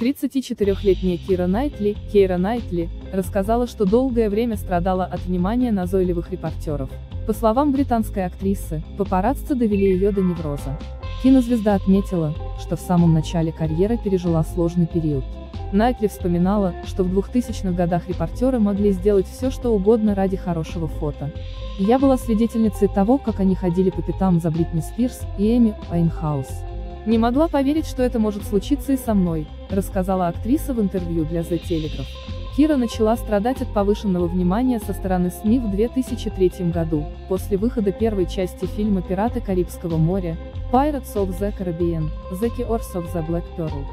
24-летняя Кира Найтли, Кейра Найтли, рассказала, что долгое время страдала от внимания назойливых репортеров. По словам британской актрисы, папарацци довели ее до невроза. Кинозвезда отметила, что в самом начале карьеры пережила сложный период. Найтли вспоминала, что в 2000-х годах репортеры могли сделать все, что угодно ради хорошего фото. Я была свидетельницей того, как они ходили по пятам за Бритни Спирс и Эми Уайнхаус. Не могла поверить, что это может случиться и со мной, рассказала актриса в интервью для The Telegraph. Кира начала страдать от повышенного внимания со стороны СМИ в 2003 году, после выхода первой части фильма «Пираты Карибского моря», Pirates of the Caribbean, The Killers of the Black Pearl.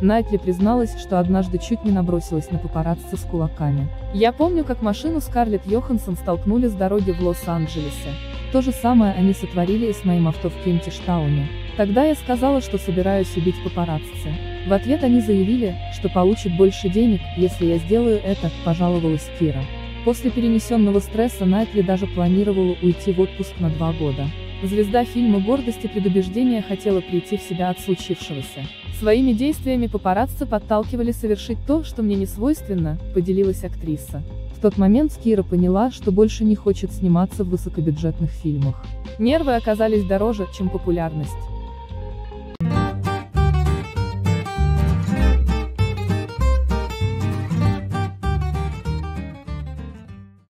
Найтли призналась, что однажды чуть не набросилась на папарацци с кулаками. «Я помню, как машину Скарлетт Йоханссон столкнули с дороги в Лос-Анджелесе. То же самое они сотворили и с моим авто в Кентиштауне. Тогда я сказала, что собираюсь убить папарацци. В ответ они заявили, что получат больше денег, если я сделаю это, пожаловалась Кира. После перенесенного стресса Найтли даже планировала уйти в отпуск на два года. Звезда фильма «Гордость и предубеждение» хотела прийти в себя от случившегося. Своими действиями папарацци подталкивали совершить то, что мне не свойственно, поделилась актриса. В тот момент Кира поняла, что больше не хочет сниматься в высокобюджетных фильмах. Нервы оказались дороже, чем популярность.